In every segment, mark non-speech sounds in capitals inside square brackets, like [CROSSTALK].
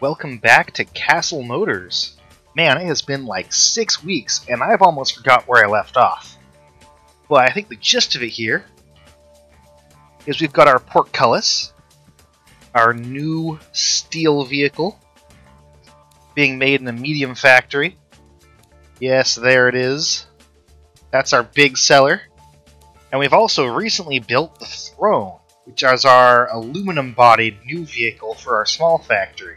Welcome back to Castle Motors. Man, it has been like six weeks, and I've almost forgot where I left off. Well, I think the gist of it here is we've got our portcullis, our new steel vehicle, being made in a medium factory. Yes, there it is. That's our big seller. And we've also recently built the throne, which is our aluminum-bodied new vehicle for our small factory.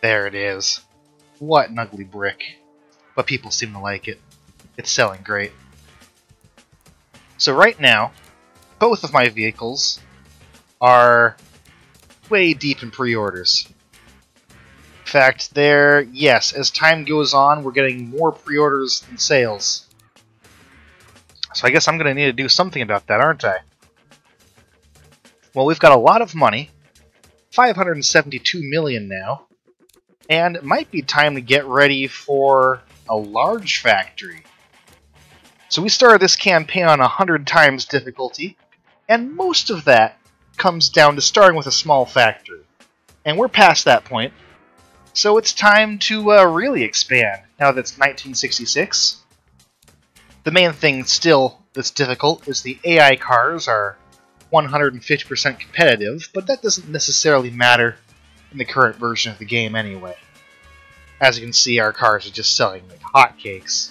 There it is. What an ugly brick. But people seem to like it. It's selling great. So right now, both of my vehicles are way deep in pre-orders. In fact, they're, yes, as time goes on, we're getting more pre-orders than sales. So I guess I'm going to need to do something about that, aren't I? Well, we've got a lot of money. 572 million now. And it might be time to get ready for a large factory. So we started this campaign on 100 times difficulty, and most of that comes down to starting with a small factory. And we're past that point, so it's time to uh, really expand, now that it's 1966. The main thing still that's difficult is the AI cars are 150% competitive, but that doesn't necessarily matter in the current version of the game anyway. As you can see, our cars are just selling like hotcakes.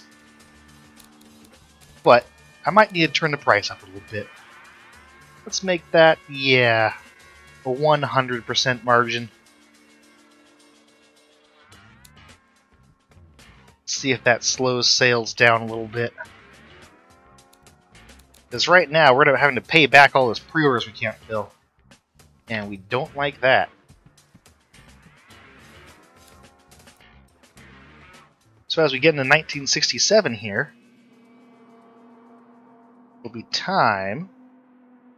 But I might need to turn the price up a little bit. Let's make that, yeah, a 100% margin. see if that slows sales down a little bit. Because right now, we're having to pay back all those pre-orders we can't fill. And we don't like that. So as we get into 1967 here, it'll be time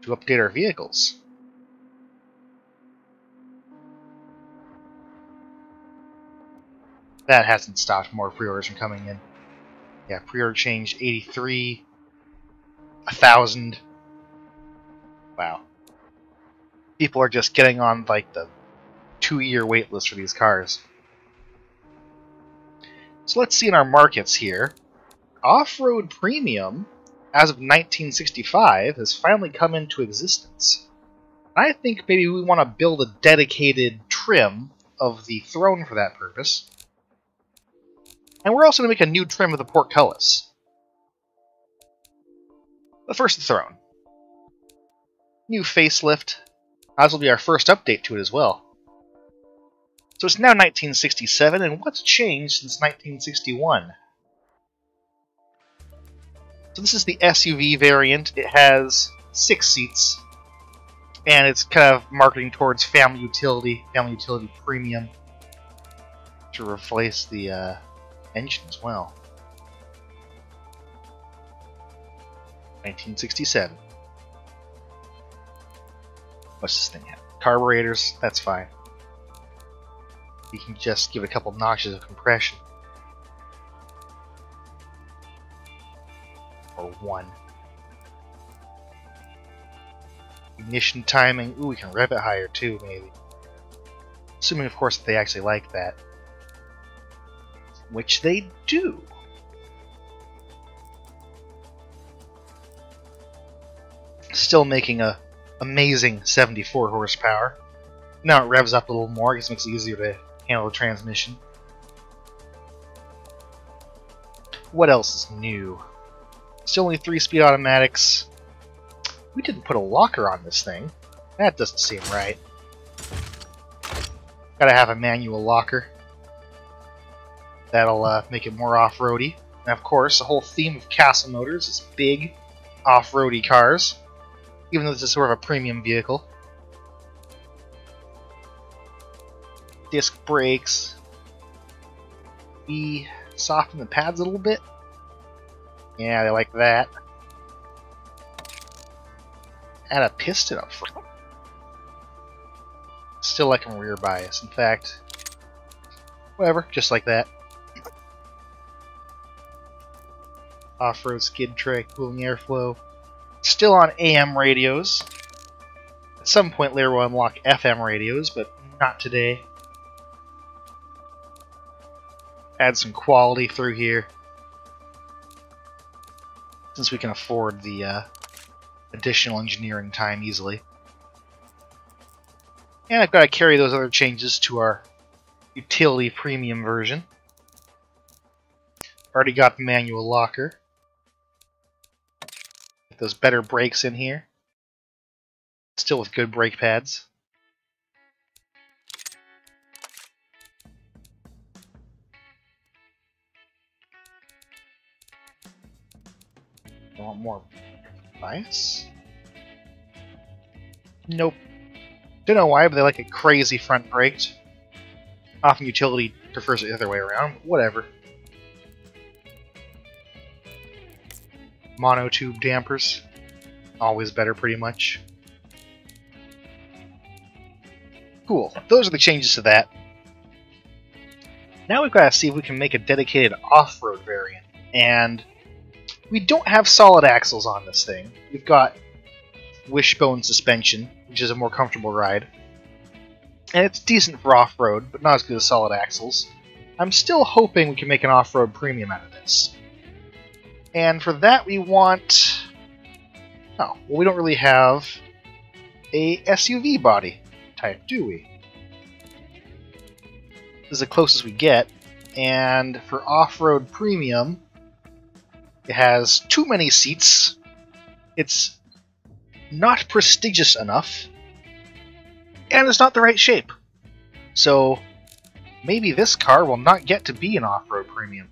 to update our vehicles. That hasn't stopped more pre-orders from coming in. Yeah, pre-order change 83, 1,000. Wow. People are just getting on like the two-year wait list for these cars. So let's see in our markets here. Off-road premium, as of 1965, has finally come into existence. I think maybe we want to build a dedicated trim of the throne for that purpose. And we're also going to make a new trim of the portcullis. But first, the throne. New facelift. As will be our first update to it as well. So it's now 1967, and what's changed since 1961? So this is the SUV variant. It has six seats, and it's kind of marketing towards family utility, family utility premium, to replace the uh, engine as well. 1967. What's this thing have? Carburetors, that's fine you can just give a couple notches of compression. Or one. Ignition timing, ooh, we can rev it higher too, maybe. Assuming, of course, that they actually like that. Which they do. Still making a amazing 74 horsepower. Now it revs up a little more, because it makes it easier to handle the transmission. What else is new? Still only 3-speed automatics. We didn't put a locker on this thing. That doesn't seem right. Gotta have a manual locker. That'll uh, make it more off-roady. And of course, the whole theme of Castle Motors is big, off-roady cars. Even though this is sort of a premium vehicle. Disc brakes. We soften the pads a little bit. Yeah, they like that. Add a piston up front. Still like them rear bias. In fact, whatever, just like that. Off-road skid tray, cooling airflow. Still on AM radios. At some point later we'll unlock FM radios, but not today. Add some quality through here. Since we can afford the uh, additional engineering time easily. And I've got to carry those other changes to our utility premium version. Already got the manual locker. Get those better brakes in here. Still with good brake pads. Want more bias? Nope. Don't know why, but they like it crazy front braked. Often utility prefers it the other way around, whatever. Monotube dampers. Always better, pretty much. Cool. Those are the changes to that. Now we've got to see if we can make a dedicated off-road variant. And we don't have solid axles on this thing. We've got wishbone suspension, which is a more comfortable ride. And it's decent for off-road, but not as good as solid axles. I'm still hoping we can make an off-road premium out of this. And for that we want... Oh, well we don't really have a SUV body type, do we? This is the closest we get. And for off-road premium, it has too many seats. It's not prestigious enough. And it's not the right shape. So maybe this car will not get to be an off-road premium.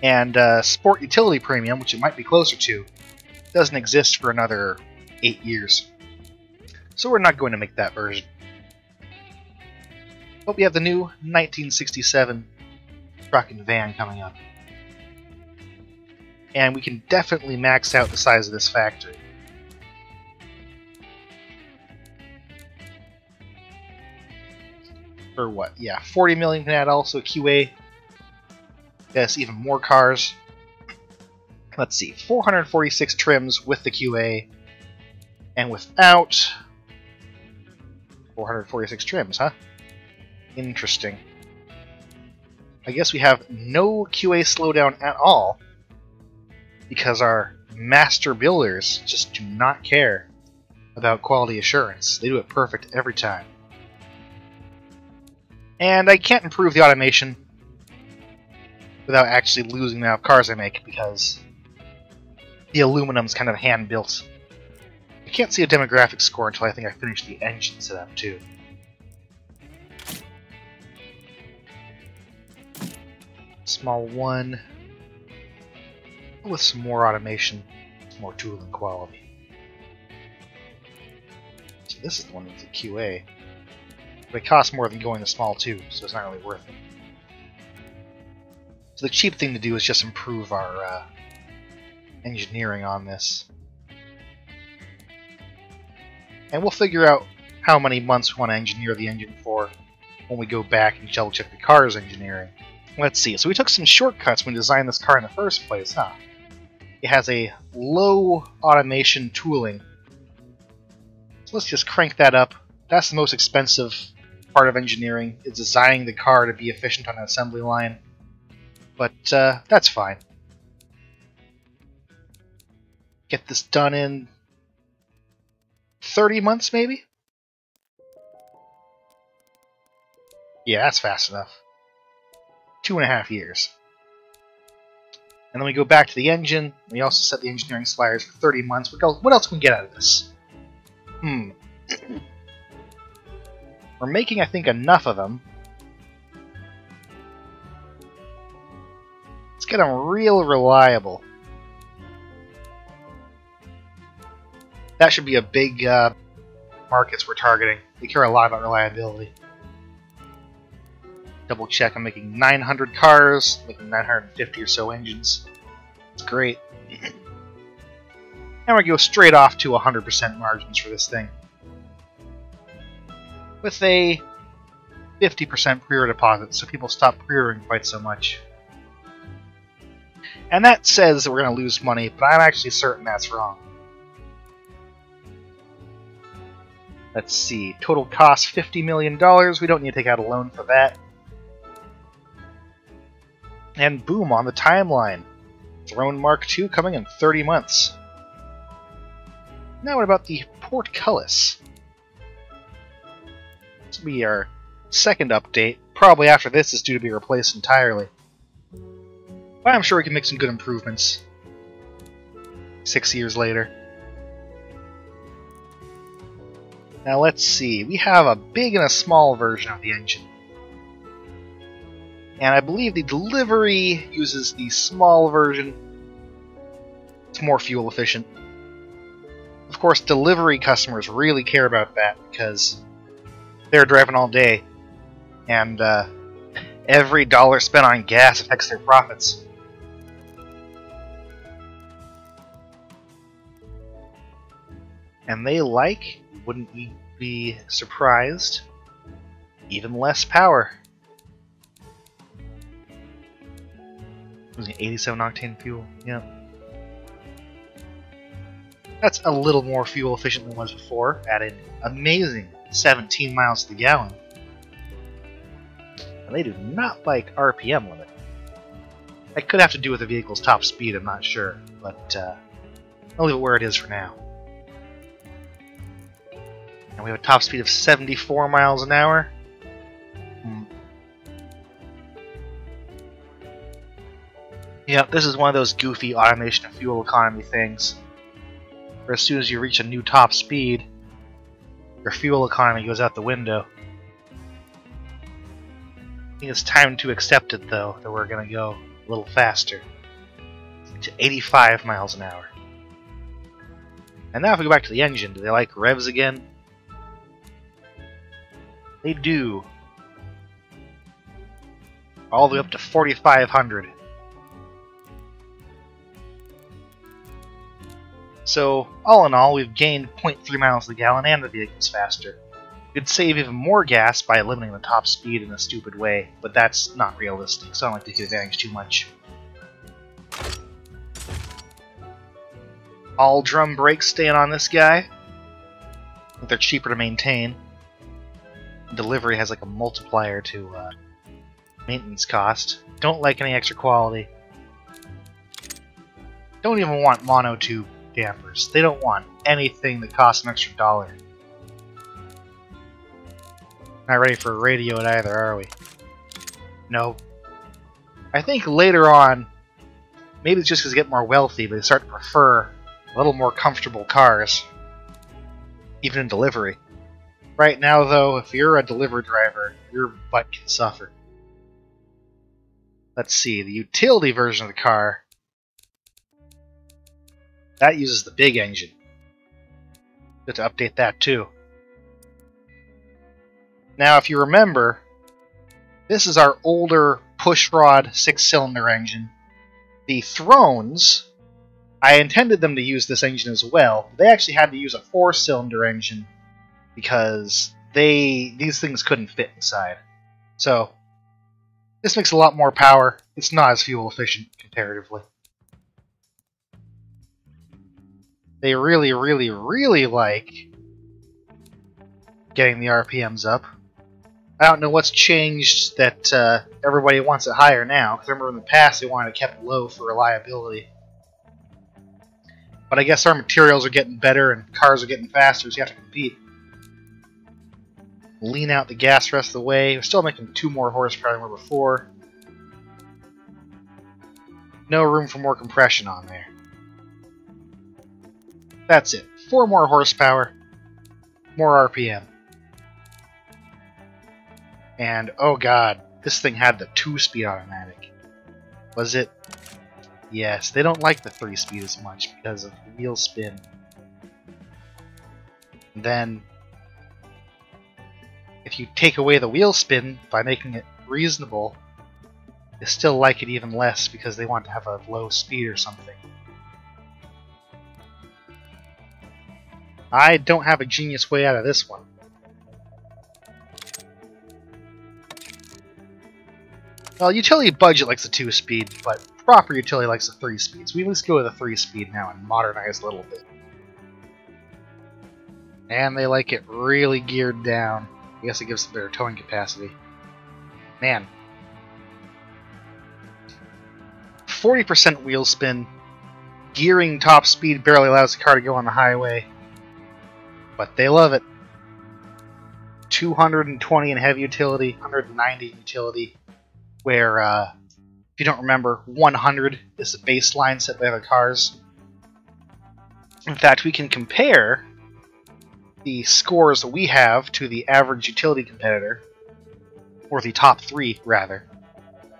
And uh, Sport Utility Premium, which it might be closer to, doesn't exist for another eight years. So we're not going to make that version. But we have the new 1967 truck and van coming up and we can definitely max out the size of this factory. For what? Yeah, 40 million can add also QA. Yes, even more cars. Let's see, 446 trims with the QA, and without 446 trims, huh? Interesting. I guess we have no QA slowdown at all because our master builders just do not care about quality assurance. They do it perfect every time. And I can't improve the automation without actually losing the amount of cars I make because the aluminum's kind of hand built. I can't see a demographic score until I think I finish the engine setup too. Small one with some more automation, more tooling quality. So this is the one with the QA. But it costs more than going to small 2, so it's not really worth it. So the cheap thing to do is just improve our uh, engineering on this. And we'll figure out how many months we want to engineer the engine for when we go back and double check the car's engineering. Let's see, so we took some shortcuts when we designed this car in the first place, huh? It has a low automation tooling. So let's just crank that up. That's the most expensive part of engineering, is designing the car to be efficient on an assembly line. But uh, that's fine. Get this done in 30 months, maybe? Yeah, that's fast enough. Two and a half years. And then we go back to the engine. We also set the engineering suppliers for 30 months. What else can we get out of this? Hmm. [CLEARS THROAT] We're making, I think, enough of them. Let's get them real reliable. That should be a big uh, markets we're targeting. We care a lot about reliability. Double check, I'm making 900 cars, making 950 or so engines. It's great. And we go straight off to 100% margins for this thing. With a 50% pre-order deposit, so people stop pre-ordering quite so much. And that says that we're going to lose money, but I'm actually certain that's wrong. Let's see. Total cost $50 million. We don't need to take out a loan for that. And boom, on the timeline. Throne Mark II coming in 30 months. Now what about the Portcullis? This will be our second update. Probably after this is due to be replaced entirely. But I'm sure we can make some good improvements. Six years later. Now let's see. We have a big and a small version of the engine. And I believe the delivery uses the small version. It's more fuel efficient. Of course, delivery customers really care about that because they're driving all day, and uh, every dollar spent on gas affects their profits. And they like, wouldn't be surprised, even less power. Using 87 octane fuel, yeah. That's a little more fuel efficient than it was before, at an amazing 17 miles to the gallon. And they do not like RPM limit. That could have to do with the vehicle's top speed, I'm not sure, but uh, I'll leave it where it is for now. And we have a top speed of 74 miles an hour. Yeah, this is one of those goofy automation fuel economy things where as soon as you reach a new top speed, your fuel economy goes out the window. I think it's time to accept it, though, that we're going to go a little faster. To 85 miles an hour. And now if we go back to the engine, do they like revs again? They do. All the way up to 4,500. So, all in all, we've gained 0.3 miles a gallon and the vehicle's faster. We'd save even more gas by limiting the top speed in a stupid way, but that's not realistic, so I don't like to take advantage too much. All drum brakes staying on this guy. They're cheaper to maintain. Delivery has like a multiplier to uh, maintenance cost. Don't like any extra quality. Don't even want monotube dampers. They don't want anything that costs an extra dollar. Not ready for a radio it either, are we? No. I think later on, maybe it's just because they get more wealthy, but they start to prefer a little more comfortable cars. Even in delivery. Right now, though, if you're a delivery driver, your butt can suffer. Let's see, the utility version of the car that uses the big engine. Good to update that too. Now, if you remember, this is our older pushrod six-cylinder engine. The Thrones, I intended them to use this engine as well. They actually had to use a four-cylinder engine because they these things couldn't fit inside. So, this makes a lot more power. It's not as fuel efficient comparatively. They really, really, really like getting the RPMs up. I don't know what's changed that uh, everybody wants it higher now. Because remember in the past they wanted it kept low for reliability. But I guess our materials are getting better and cars are getting faster, so you have to compete. Lean out the gas the rest of the way. We're still making two more horsepower than we were before. No room for more compression on there. That's it. Four more horsepower, more RPM. And, oh god, this thing had the two-speed automatic. Was it? Yes, they don't like the three-speed as much because of the wheel spin. And then, if you take away the wheel spin by making it reasonable, they still like it even less because they want to have a low speed or something. I don't have a genius way out of this one. Well, utility budget likes a 2-speed, but proper utility likes a 3-speed, so we let's go with a 3-speed now and modernize a little bit. And they like it really geared down. I guess it gives them better towing capacity. Man. 40% wheel spin. Gearing top speed barely allows the car to go on the highway. But they love it. 220 in heavy utility, 190 in utility. Where, uh, if you don't remember, 100 is the baseline set by other cars. In fact, we can compare the scores that we have to the average utility competitor, or the top three, rather.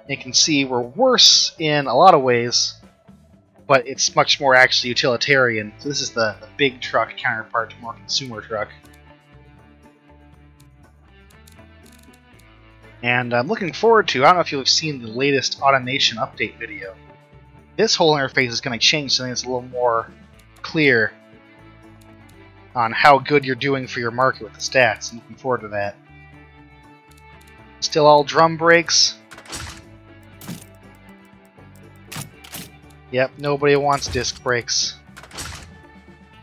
You can see we're worse in a lot of ways, but it's much more actually utilitarian. So this is the, the big truck counterpart to more consumer truck. And I'm looking forward to, I don't know if you've seen the latest automation update video. This whole interface is going to change something that's a little more clear on how good you're doing for your market with the stats. I'm looking forward to that. Still all drum brakes. Yep, nobody wants disc brakes.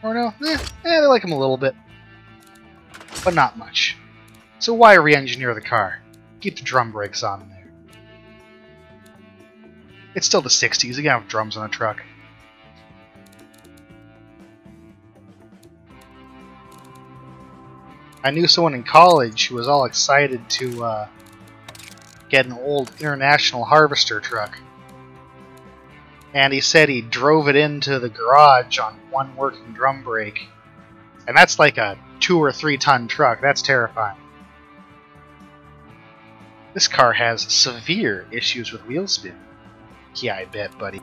Or no, eh, eh, they like them a little bit. But not much. So why re-engineer the car? Keep the drum brakes on there. It's still the 60s, you can have drums on a truck. I knew someone in college who was all excited to uh, get an old International Harvester truck. And he said he drove it into the garage on one working drum brake. And that's like a two or three ton truck. That's terrifying. This car has severe issues with wheel spin. Yeah, I bet, buddy.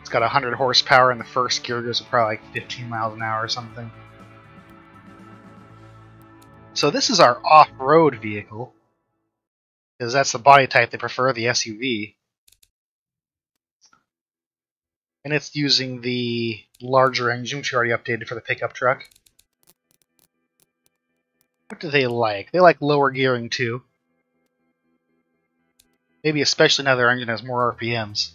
It's got 100 horsepower, and the first gear goes probably like 15 miles an hour or something. So this is our off-road vehicle, because that's the body type they prefer, the SUV. And it's using the larger engine, which we already updated for the pickup truck. What do they like? They like lower gearing too. Maybe especially now their engine has more RPMs.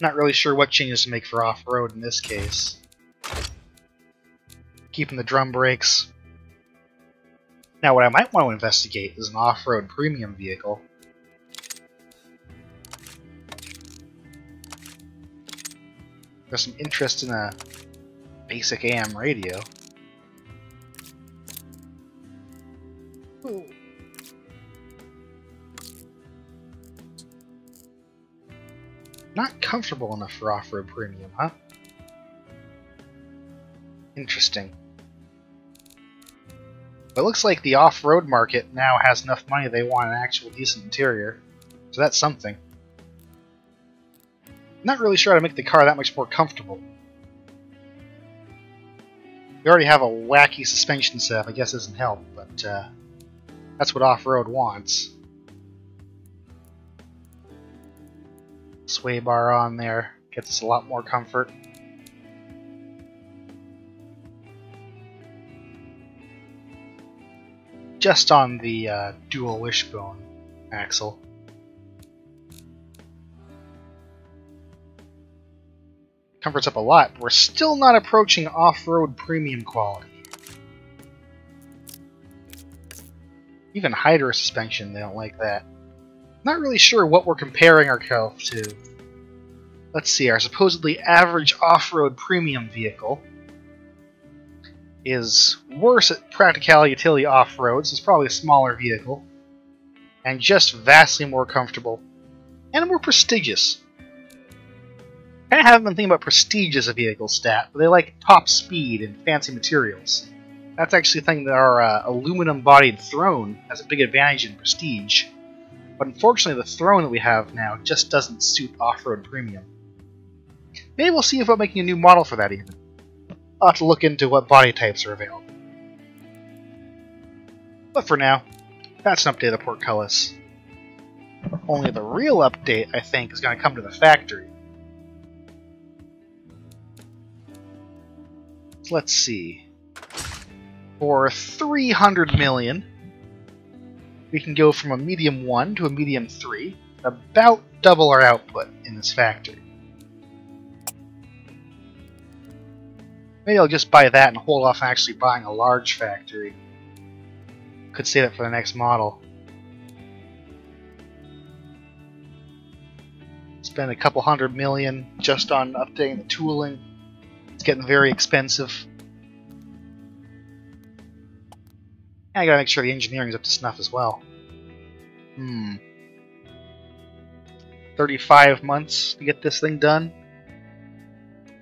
Not really sure what changes to make for off-road in this case keeping the drum brakes. Now, what I might want to investigate is an off-road premium vehicle. There's some interest in a basic AM radio. Ooh. Not comfortable enough for off-road premium, huh? Interesting. But it looks like the off-road market now has enough money they want an actual decent interior. So that's something. Not really sure how to make the car that much more comfortable. We already have a wacky suspension setup, I guess doesn't help, but uh, that's what off-road wants. Sway bar on there gets us a lot more comfort. just on the uh, dual wishbone axle. Comforts up a lot, but we're still not approaching off-road premium quality. Even Hydra suspension, they don't like that. Not really sure what we're comparing ourselves to. Let's see, our supposedly average off-road premium vehicle is worse at practicality utility off-roads. It's probably a smaller vehicle. And just vastly more comfortable. And more prestigious. I haven't been thinking about prestige as a vehicle stat, but they like top speed and fancy materials. That's actually a thing that our uh, aluminum-bodied throne has a big advantage in prestige. But unfortunately, the throne that we have now just doesn't suit off-road premium. Maybe we'll see about making a new model for that even. I'll have to look into what body types are available. But for now, that's an update of Portcullis. Only the real update, I think, is going to come to the factory. Let's see. For 300 million, we can go from a medium 1 to a medium 3, about double our output in this factory. Maybe I'll just buy that and hold off actually buying a large factory. Could save it for the next model. Spend a couple hundred million just on updating the tooling. It's getting very expensive. I gotta make sure the engineering's up to snuff as well. Hmm. 35 months to get this thing done?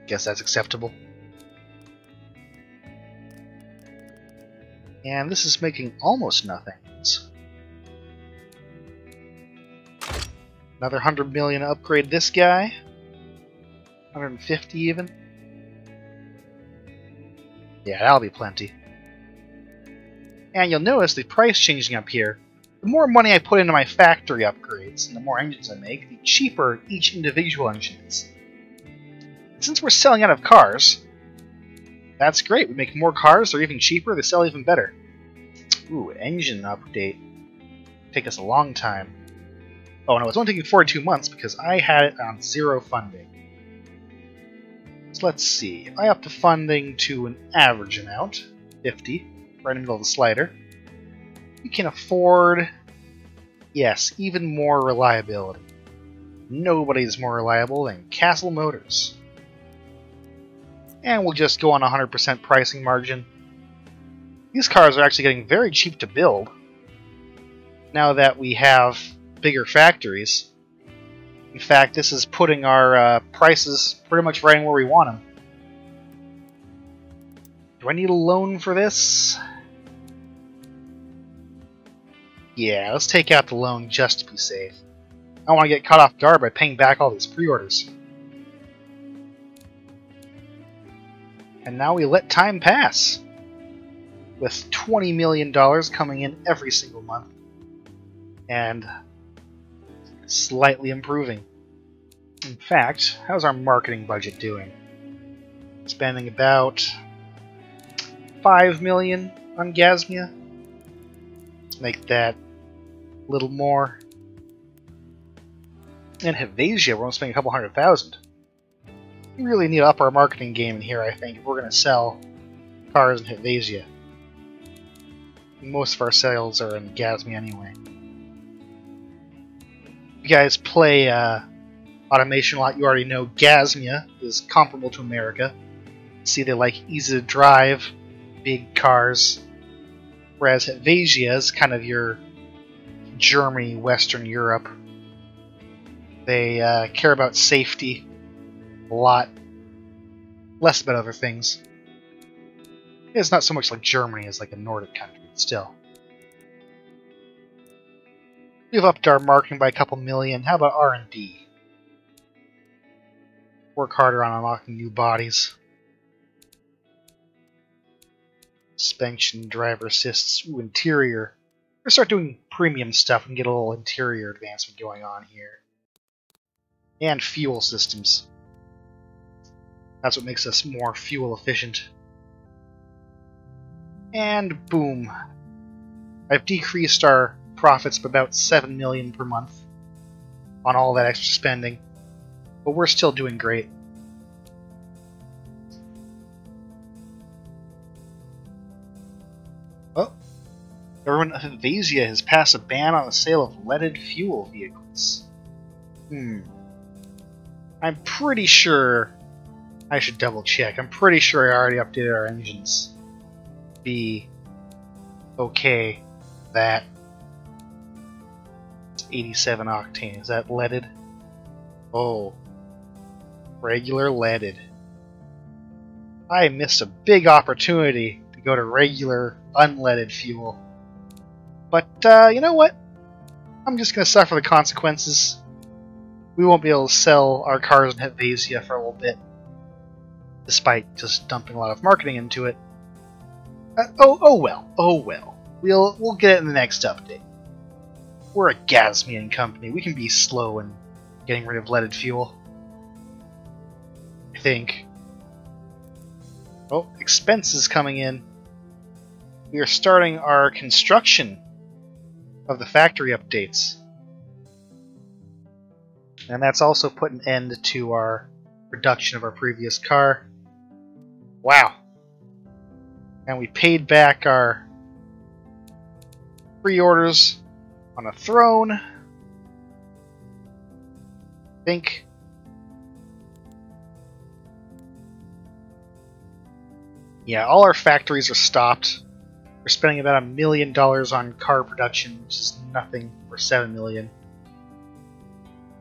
Guess that's acceptable. And this is making almost nothing. Another 100 million to upgrade this guy. 150 even. Yeah, that'll be plenty. And you'll notice the price changing up here. The more money I put into my factory upgrades, and the more engines I make, the cheaper each individual engine is. Since we're selling out of cars, that's great. We make more cars, they're even cheaper, they sell even better. Ooh, engine update. Take us a long time. Oh no, it's only taking 42 months because I had it on zero funding. So let's see. If I up the funding to an average amount, 50, right in the middle of the slider, we can afford, yes, even more reliability. Nobody's more reliable than Castle Motors. And we'll just go on 100% pricing margin. These cars are actually getting very cheap to build now that we have bigger factories. In fact, this is putting our uh, prices pretty much right where we want them. Do I need a loan for this? Yeah, let's take out the loan just to be safe. I don't want to get caught off guard by paying back all these pre-orders. And now we let time pass. With $20 million coming in every single month. And slightly improving. In fact, how's our marketing budget doing? Spending about 5 million on Gasmea. Let's make that a little more. And Havasia, we're only spending a couple hundred thousand. We really need to up our marketing game in here, I think, if we're going to sell cars in Havasia. Most of our sales are in Gasmea anyway guys play uh, automation a lot, you already know Gasmea is comparable to America. See, they like easy to drive, big cars, whereas Havasia is kind of your Germany, Western Europe. They uh, care about safety a lot, less about other things. It's not so much like Germany as like a Nordic country, still. We've upped our marketing by a couple million. How about R&D? Work harder on unlocking new bodies. Suspension, driver assists, ooh, interior. We're start doing premium stuff and get a little interior advancement going on here. And fuel systems. That's what makes us more fuel efficient. And boom. I've decreased our profits of about 7 million per month on all that extra spending. But we're still doing great. Oh. Government of Invasia has passed a ban on the sale of leaded fuel vehicles. Hmm. I'm pretty sure I should double check. I'm pretty sure I already updated our engines. Be okay that 87 octane. Is that leaded? Oh. Regular leaded. I missed a big opportunity to go to regular unleaded fuel. But, uh, you know what? I'm just going to suffer the consequences. We won't be able to sell our cars in Havasia for a little bit. Despite just dumping a lot of marketing into it. Uh, oh, oh well. Oh well. We'll, we'll get it in the next update. We're a Gasmean company. We can be slow in getting rid of leaded fuel. I think. Oh, expenses coming in. We are starting our construction of the factory updates. And that's also put an end to our production of our previous car. Wow. And we paid back our pre-orders on a throne. I think Yeah, all our factories are stopped. We're spending about a million dollars on car production, which is nothing for seven million.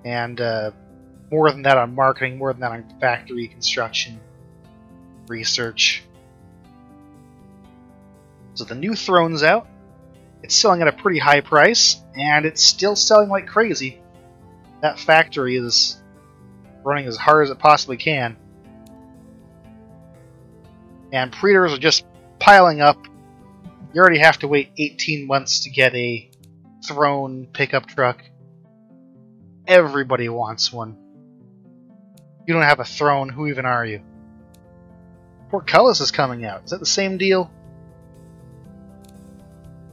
And uh, more than that on marketing, more than that on factory construction, research. So the new throne's out. It's selling at a pretty high price, and it's still selling like crazy. That factory is running as hard as it possibly can and pre-orders are just piling up. You already have to wait 18 months to get a throne pickup truck. Everybody wants one. You don't have a throne, who even are you? Portcullis is coming out. Is that the same deal?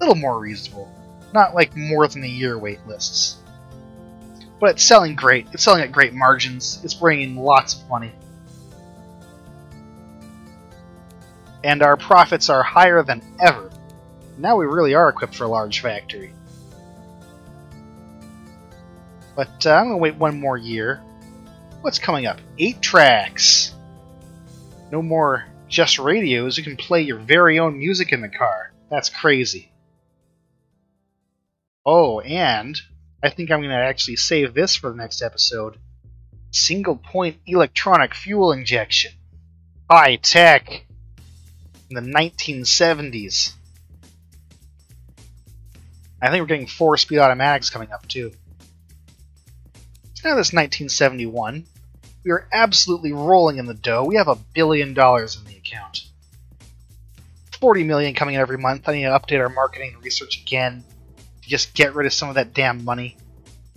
Little more reasonable. Not like more than a year wait lists. But it's selling great. It's selling at great margins. It's bringing lots of money. and our profits are higher than ever. Now we really are equipped for a large factory. But uh, I'm going to wait one more year. What's coming up? Eight tracks! No more just radios, you can play your very own music in the car. That's crazy. Oh, and I think I'm going to actually save this for the next episode. Single point electronic fuel injection. High tech in the 1970s. I think we're getting four speed automatics coming up too. So now this 1971. We are absolutely rolling in the dough. We have a billion dollars in the account. 40 million coming in every month. I need to update our marketing and research again just get rid of some of that damn money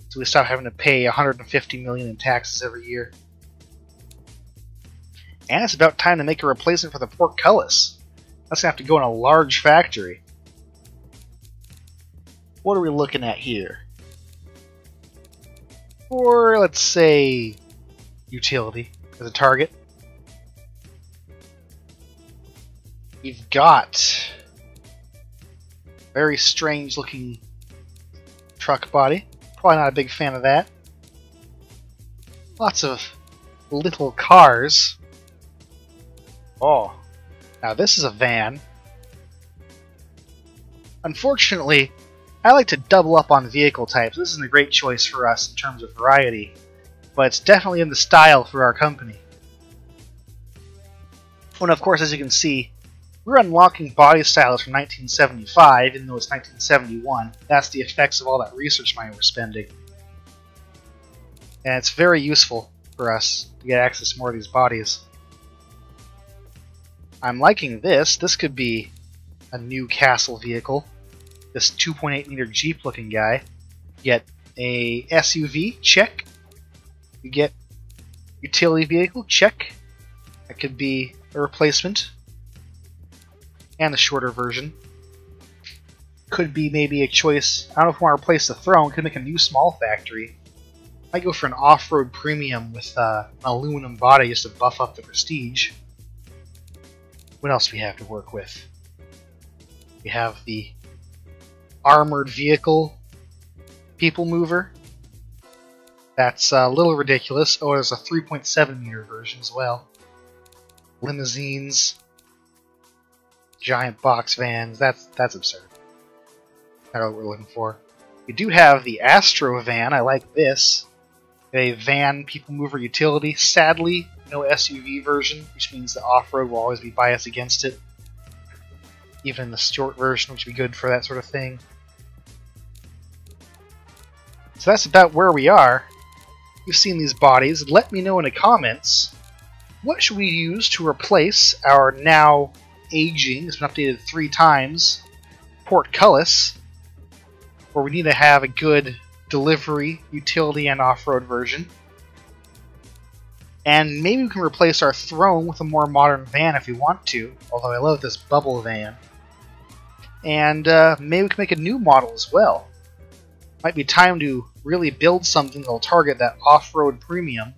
so we stop having to pay 150 million in taxes every year. And it's about time to make a replacement for the portcullis. That's gonna have to go in a large factory. What are we looking at here? Or let's say utility as a target. We've got very strange looking truck body. Probably not a big fan of that. Lots of little cars. Oh, now this is a van. Unfortunately, I like to double up on vehicle types. This isn't a great choice for us in terms of variety, but it's definitely in the style for our company. And of course, as you can see, we're unlocking body styles from 1975, even though it's 1971. That's the effects of all that research money we're spending. And it's very useful for us to get access to more of these bodies. I'm liking this. This could be a new castle vehicle. This 2.8 meter Jeep looking guy. Get a SUV, check. You get utility vehicle, check. That could be a replacement. And the shorter version. Could be maybe a choice. I don't know if we want to replace the throne. Could make a new small factory. Might go for an off-road premium with uh, an aluminum body just to buff up the prestige. What else we have to work with? We have the armored vehicle people mover. That's a little ridiculous. Oh, there's a 3.7 meter version as well. Limousines, giant box vans. That's that's absurd. Know what we're looking for. We do have the Astro van. I like this. A van people mover utility. Sadly, no SUV version, which means the off-road will always be biased against it. Even the short version, which would be good for that sort of thing. So that's about where we are. You've seen these bodies. Let me know in the comments, what should we use to replace our now aging, it's been updated three times, portcullis, where we need to have a good delivery, utility, and off-road version. And maybe we can replace our throne with a more modern van if we want to, although I love this bubble van. And uh, maybe we can make a new model as well. Might be time to really build something that'll target that off-road premium.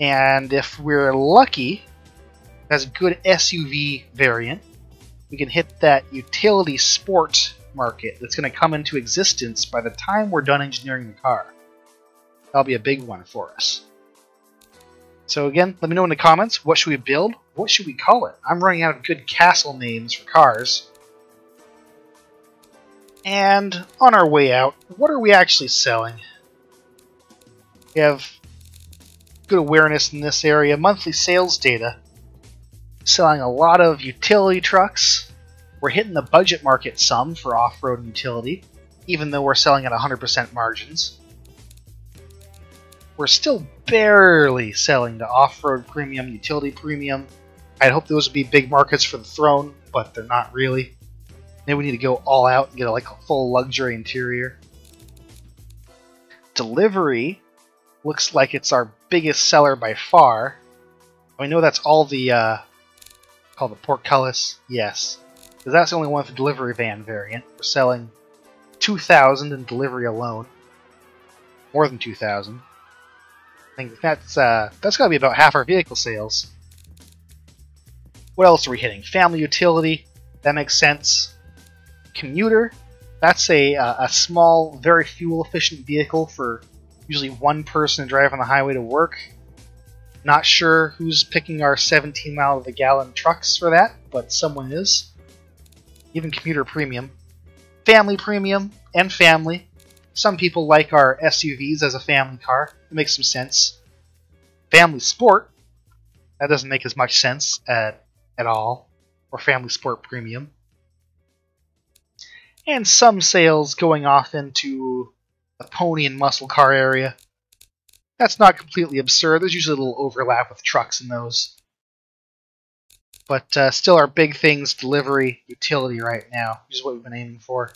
And if we're lucky, has a good SUV variant. We can hit that utility sport market that's going to come into existence by the time we're done engineering the car. That'll be a big one for us. So again, let me know in the comments, what should we build? What should we call it? I'm running out of good castle names for cars. And on our way out, what are we actually selling? We have good awareness in this area, monthly sales data. Selling a lot of utility trucks. We're hitting the budget market some for off-road utility, even though we're selling at 100% margins. We're still barely selling the off-road premium, utility premium. I'd hope those would be big markets for the throne, but they're not really. Maybe we need to go all out and get a, like a full luxury interior. Delivery looks like it's our biggest seller by far. I know that's all the uh, called the portcullis. Yes, because that's the only one for delivery van variant. We're selling 2,000 in delivery alone. More than 2,000. I think that's uh, that's got to be about half our vehicle sales. What else are we hitting? Family utility. That makes sense. Commuter. That's a, uh, a small, very fuel efficient vehicle for usually one person to drive on the highway to work. Not sure who's picking our 17 mile of the gallon trucks for that, but someone is. Even commuter premium. Family premium and family. Some people like our SUVs as a family car. It makes some sense. Family sport. That doesn't make as much sense at, at all. Or family sport premium. And some sales going off into the pony and muscle car area. That's not completely absurd. There's usually a little overlap with trucks in those. But uh, still our big things, delivery, utility right now, which is what we've been aiming for.